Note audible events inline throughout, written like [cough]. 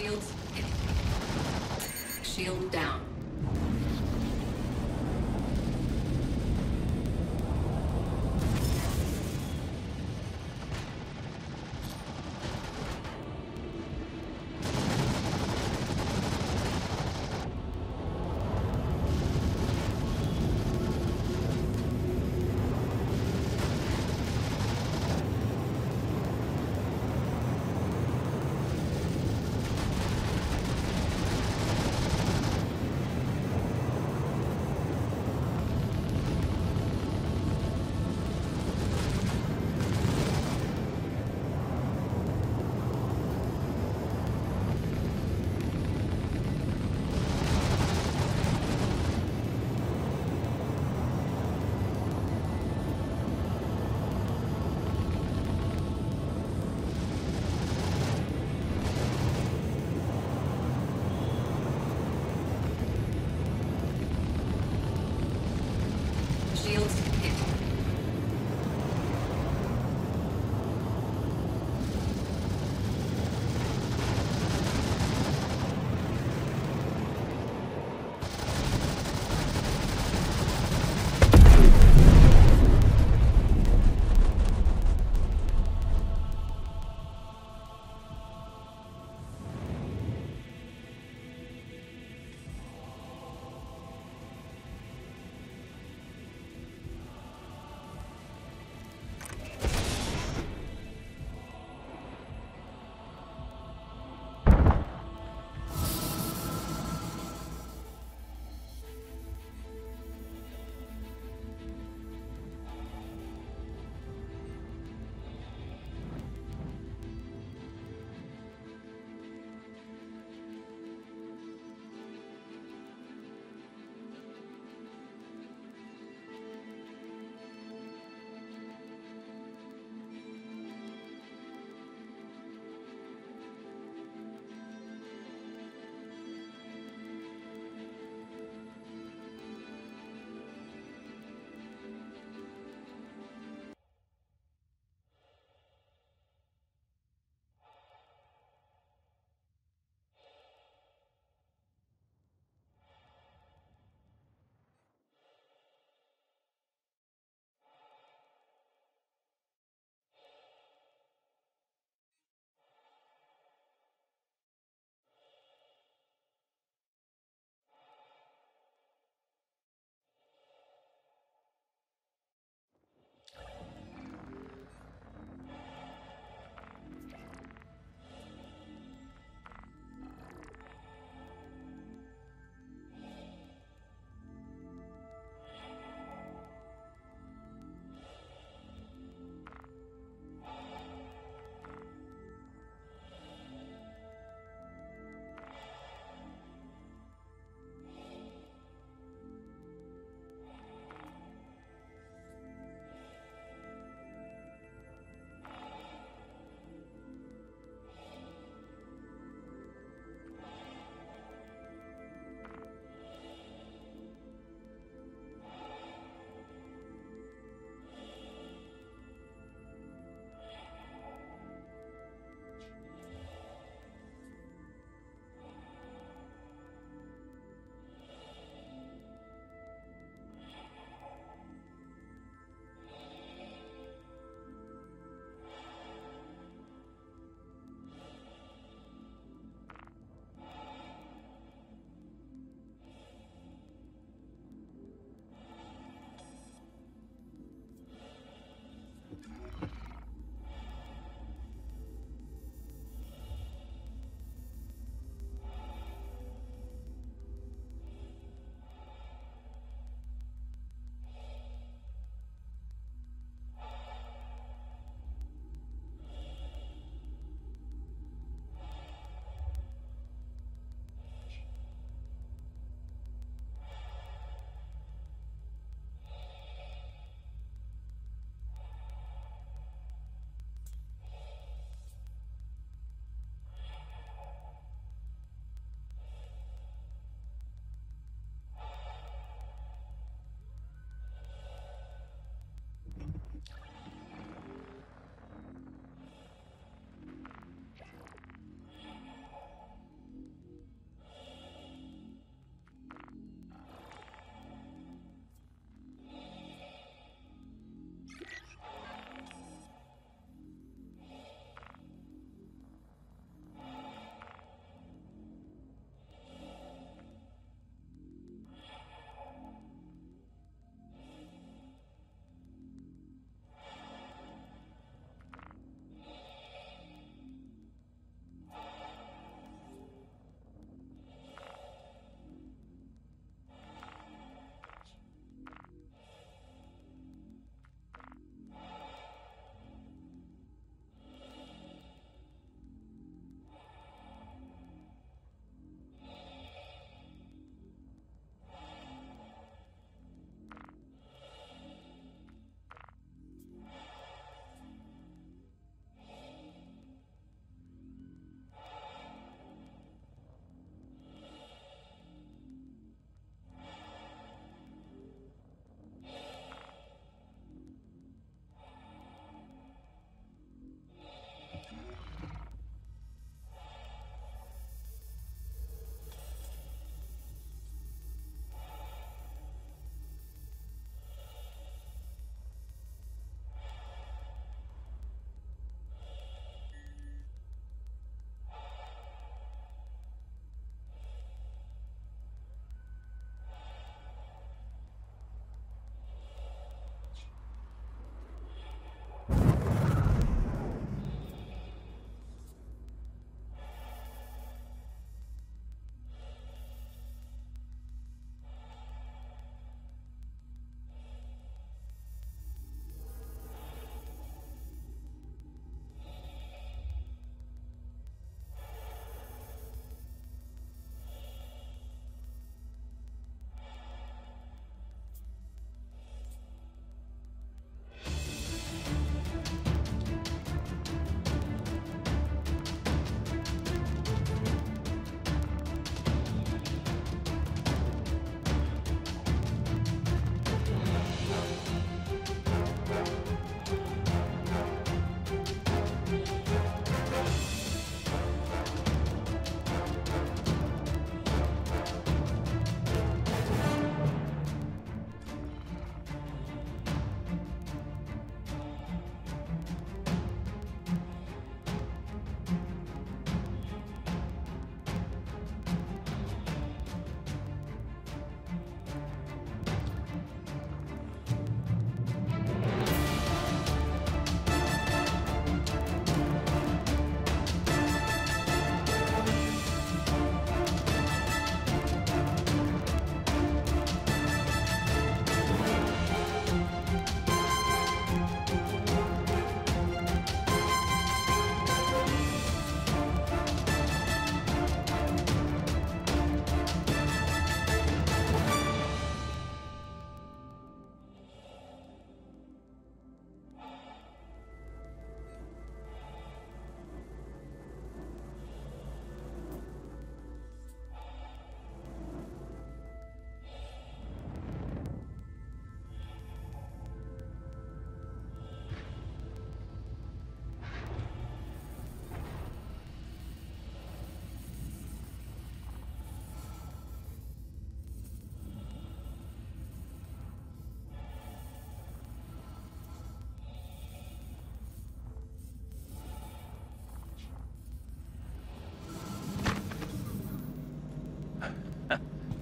Shields. Shield down.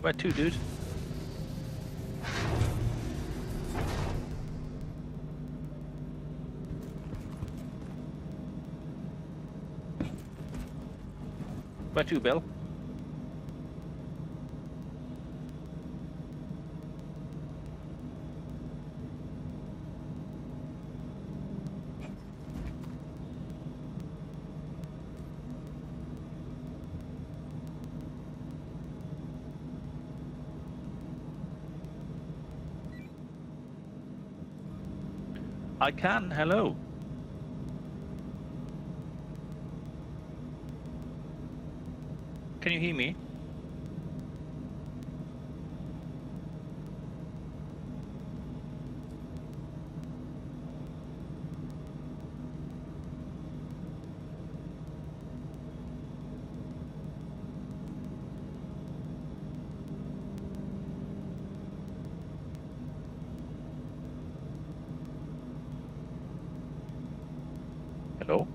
Where to, dude? Where to, Bill? I can, hello. Can you hear me? Hello?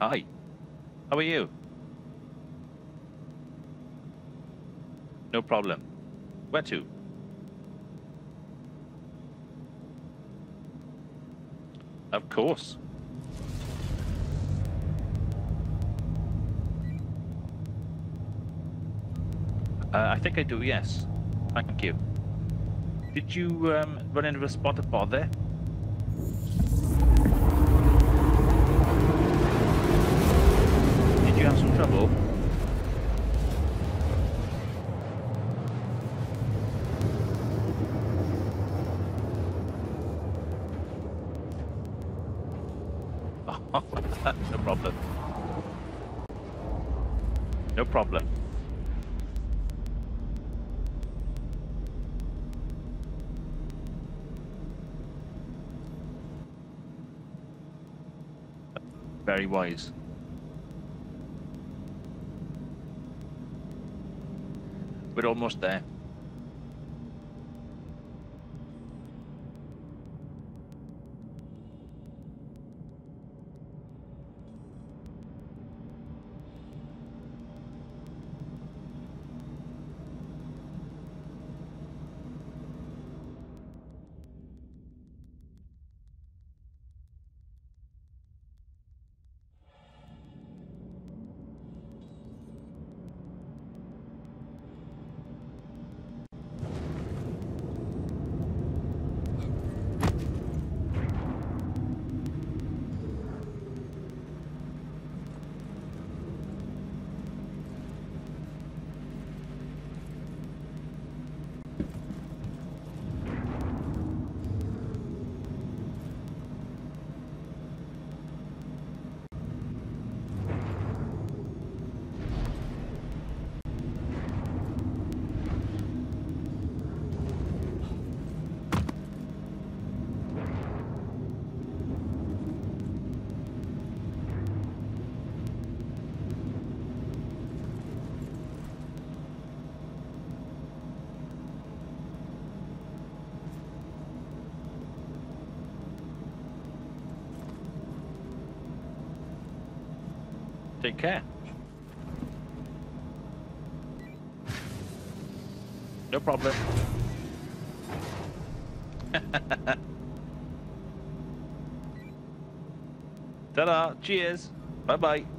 Hi. How are you? No problem. Where to? Of course. Uh, I think I do, yes. Thank you. Did you um, run into a spotted bot there? Did you have some trouble? no problem. No problem. Very wise. We're almost there. Take care. [laughs] No problem. [laughs] Ta-da! Cheers! Bye-bye!